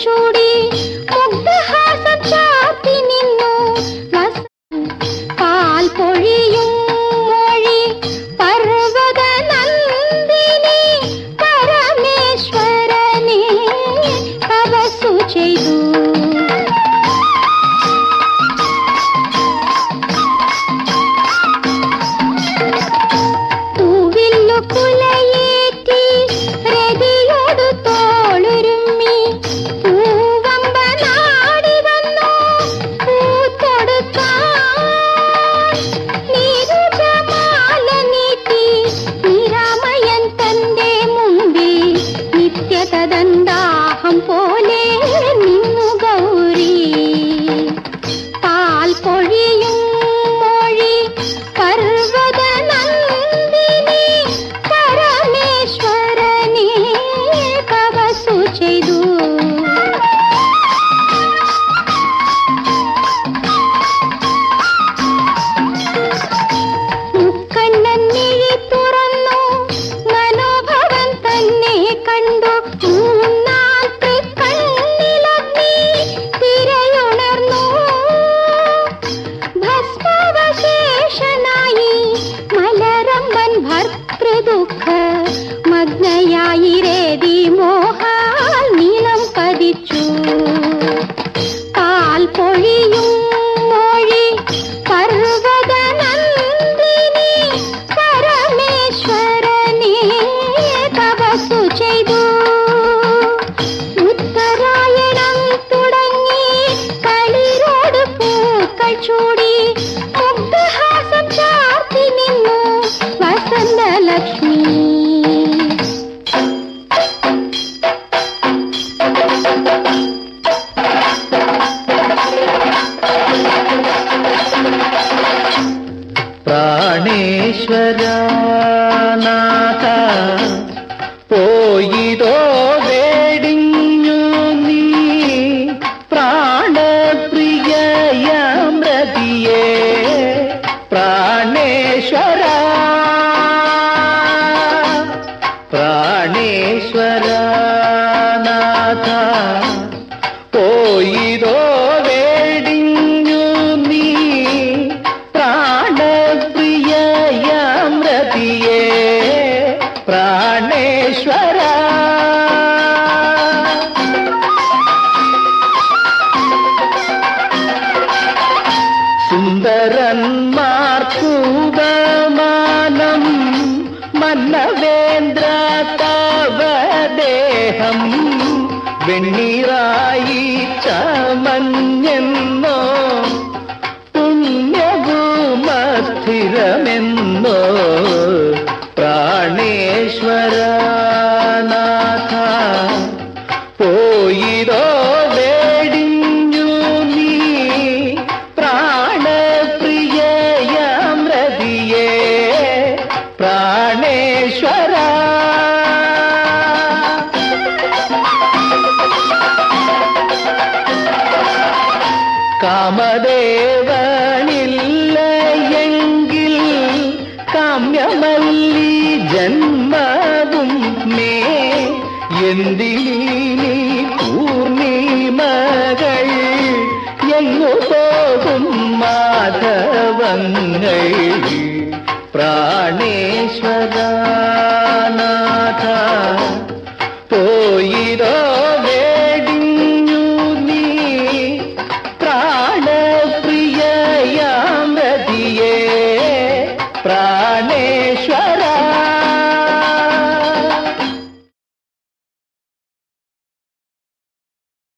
छोड़ी போ आई रे दी मोह പ്രാണേശ്വരനാഥ പോയിതോ വേടിഞ്ഞു നീ. പ്രാണപ്രിയ മൃതിയേ പ്രാണേശ്വര. പ്രാണേശ്വര నవేంద్ర తవ దేహం వెన్నీరా காமதேவனில்லை எங்கில் காமியமல்லி ஜன்மவும் மே. எந்தினி பூர்ணிமகள் எங்கு போகும் மாதவங்கள்? பிராணேஸ்வரா. श्व